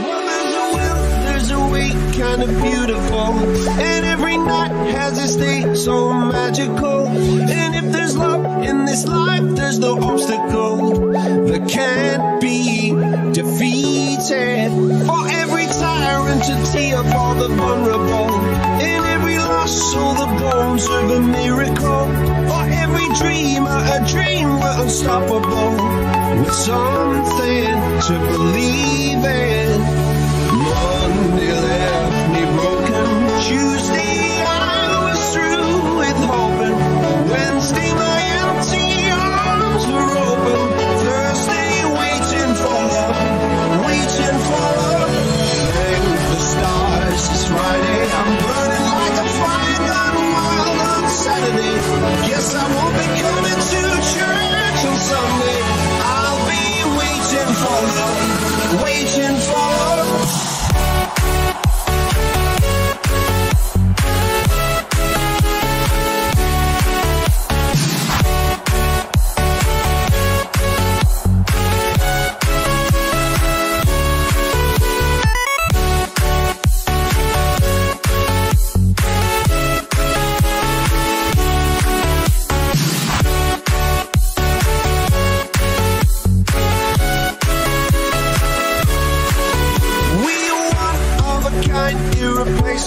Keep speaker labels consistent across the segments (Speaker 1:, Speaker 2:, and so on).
Speaker 1: Well, there's a will, there's a way, kind of beautiful. And every night has its day so magical. And if there's love in this life, there's no obstacle that can't be defeated. For every tyrant to tear for the vulnerable. In every loss, all the bones of a miracle. For every dreamer, a dream we're unstoppable. With something to believe Guess I won't be coming to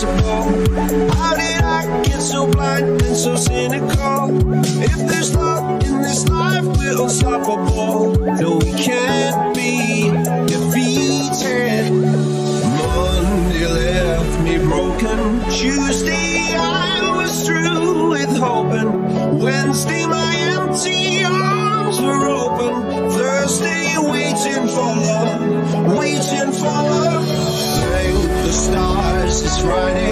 Speaker 1: irreplaceable. How did I get so blind and so cynical? If there's love in this life, we're unstoppable. No, we can't be defeated. Monday left me broken. Tuesday I was through with hoping. Wednesday my empty arms were stars